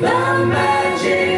the magic.